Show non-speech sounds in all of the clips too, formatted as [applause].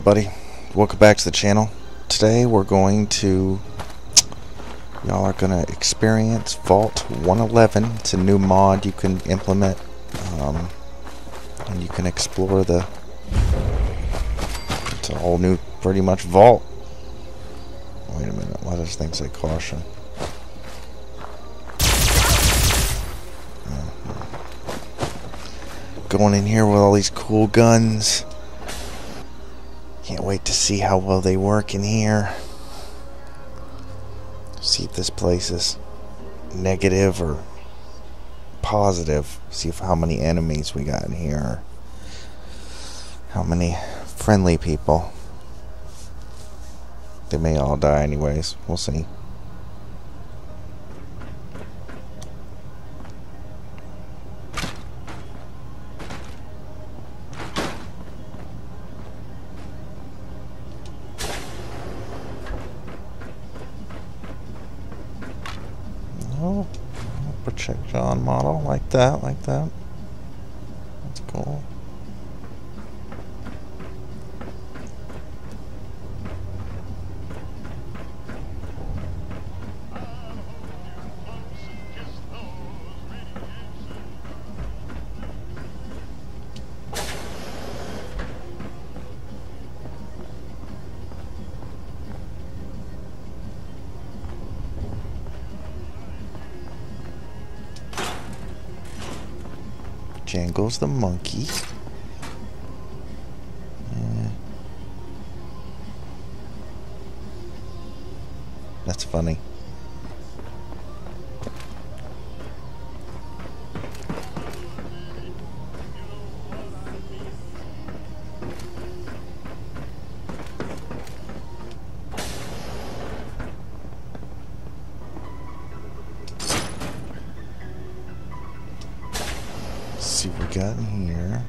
everybody, welcome back to the channel. Today we're going to, y'all are going to experience Vault 111. It's a new mod you can implement, um, and you can explore the, it's a whole new, pretty much, vault. Wait a minute, why does thing say caution? Going in here with all these cool guns. Can't wait to see how well they work in here. See if this place is negative or positive. See if how many enemies we got in here. How many friendly people. They may all die anyways. We'll see. Jangles the monkey. Eh. That's funny. See what we got in here.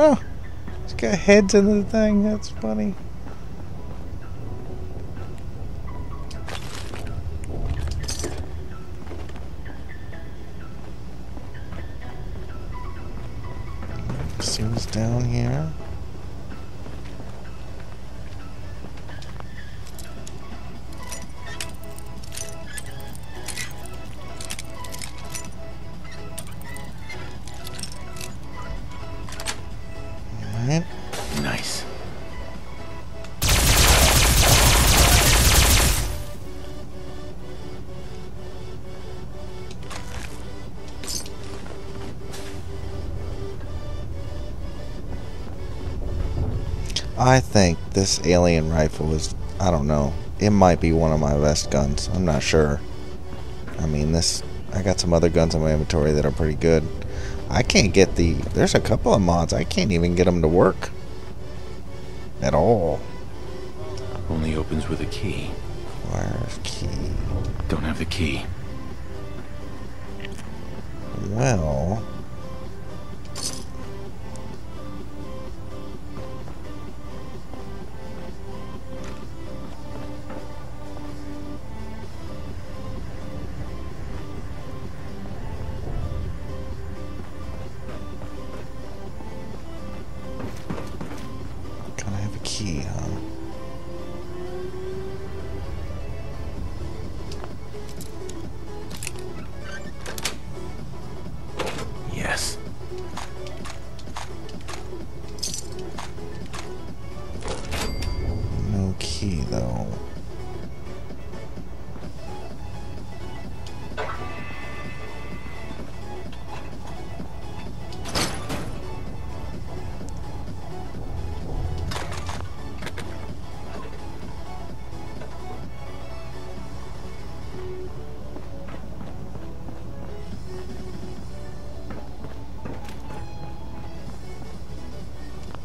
Oh, it's got heads in the thing. That's funny. I think this alien rifle is, I don't know, it might be one of my best guns. I'm not sure. I mean, this, I got some other guns in my inventory that are pretty good. I can't get the, there's a couple of mods, I can't even get them to work. At all. Only opens with a key. Where's key? Don't have the key. Well,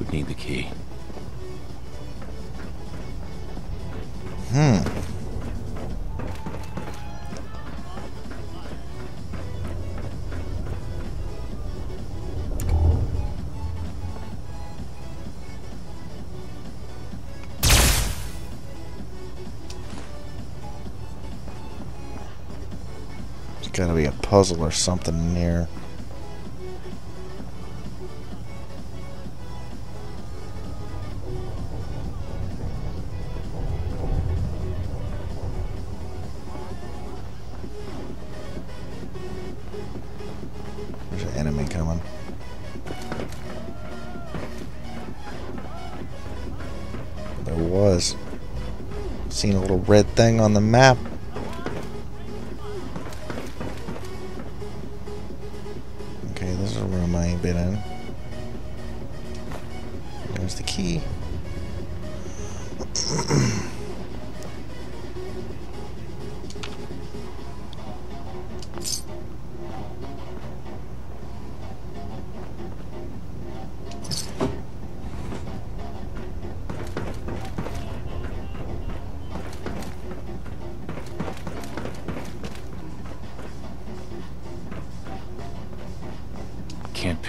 Would need the key. Hmm. There's gotta be a puzzle or something in here. was. Seen a little red thing on the map.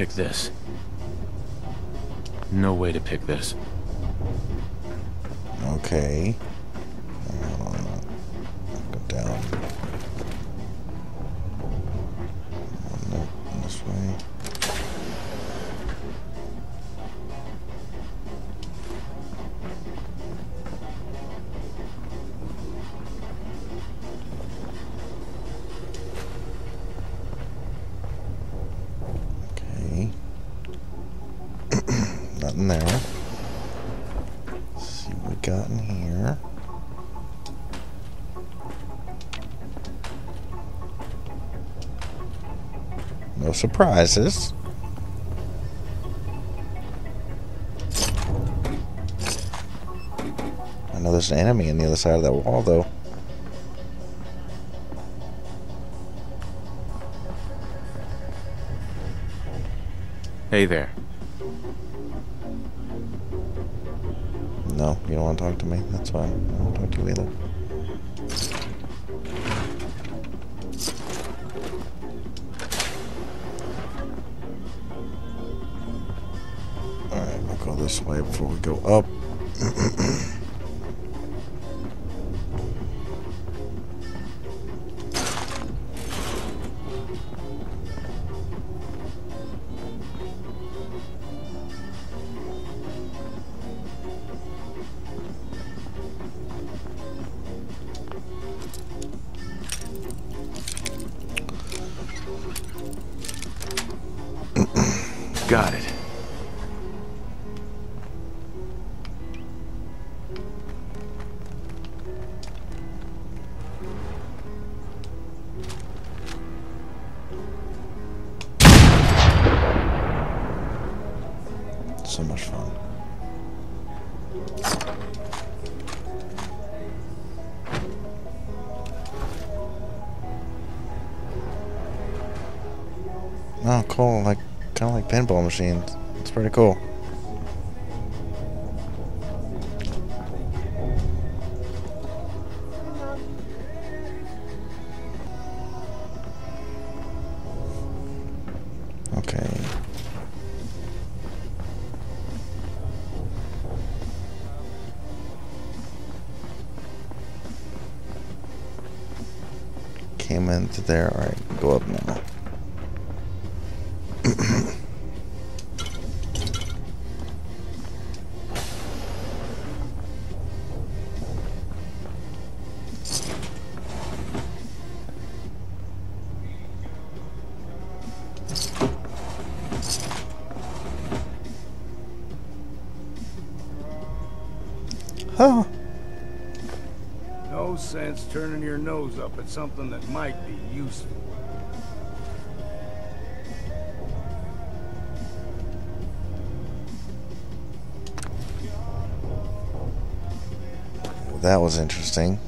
Pick this. No way to pick this. Okay. Nothing there. Let's see what we got in here. No surprises. I know there's an enemy on the other side of that wall, though. Hey there. No, you don't want to talk to me? That's fine. I don't talk to you either. Alright, we'll go this way before we go up. [clears throat] Got it. So much fun. Oh, cool. Like, kind of like pinball machines. It's pretty cool. Okay. Came into there. Alright, go up now. Oh, No sense turning your nose up at something that might be useful. that was interesting.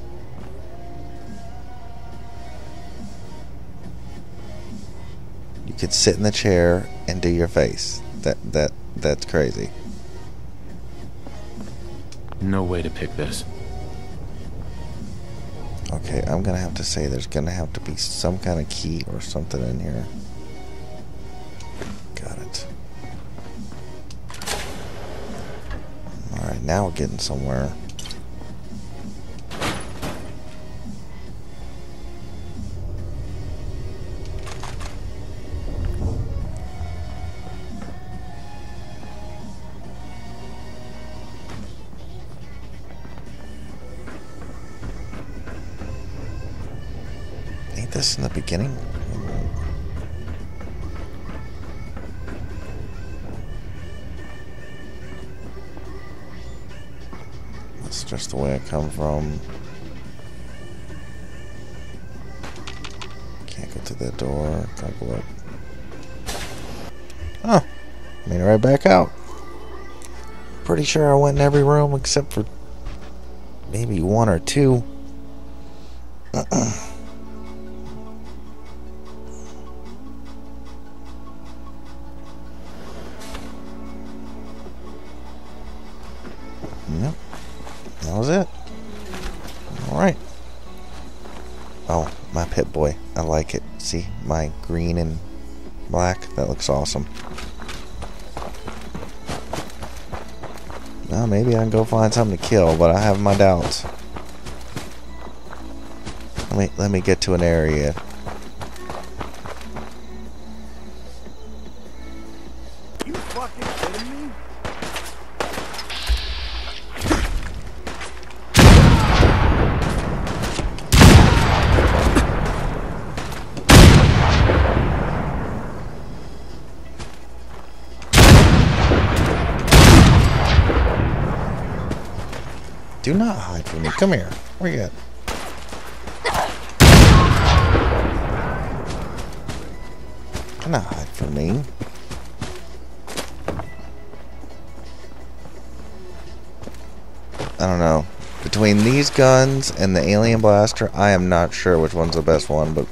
You could sit in the chair and do your face. That that that's crazy. No way to pick this. Okay, I'm gonna have to say there's gonna have to be some kind of key or something in here. Got it. Alright, now we're getting somewhere. This in the beginning? Let's just the way I come from. Can't go to that door. Gotta go up. Oh, made it right back out. Pretty sure I went in every room except for maybe one or two. [clears throat] That was it. Alright. Oh, my Pip-Boy. I like it. See, my green and black. That looks awesome. Now maybe I can go find something to kill, but I have my doubts. Let me let me get to an area. You fucking kidding me? Do not hide from me. Come here. Where you at? Do not hide from me. I don't know. Between these guns and the alien blaster, I am not sure which one's the best one, but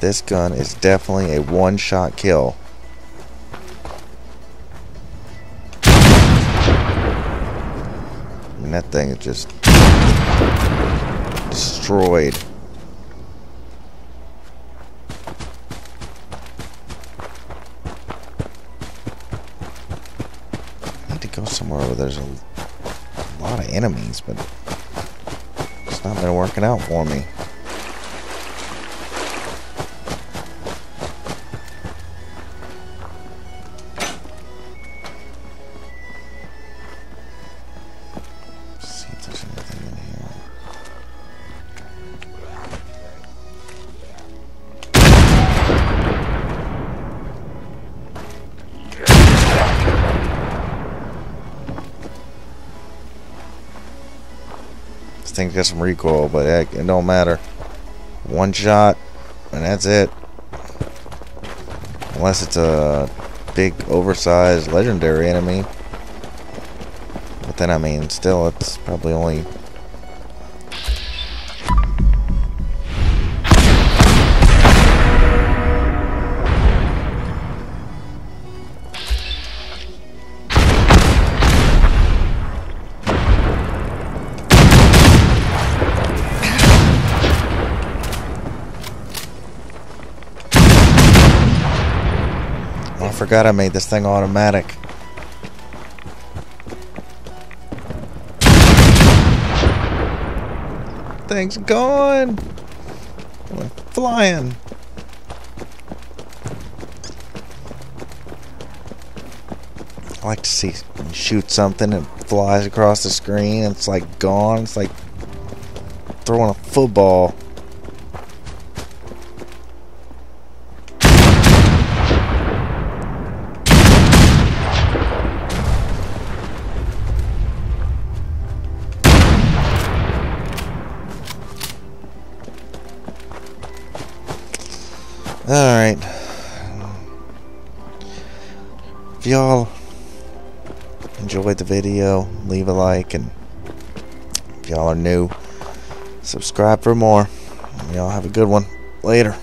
this gun is definitely a one-shot kill. Thing is just destroyed. I need to go somewhere where there's a, a lot of enemies, but it's not been working out for me. Thing's got some recoil, but heck, it don't matter. One shot, and that's it. Unless it's a big, oversized, legendary enemy. But then, I mean, still, it's probably only. Forgot I made this thing automatic. Thing's gone. Flying. I like to see shoot something and flies across the screen. It's like gone. It's like throwing a football. Alright. If y'all enjoyed the video, leave a like, and if y'all are new, subscribe for more. Y'all have a good one. Later.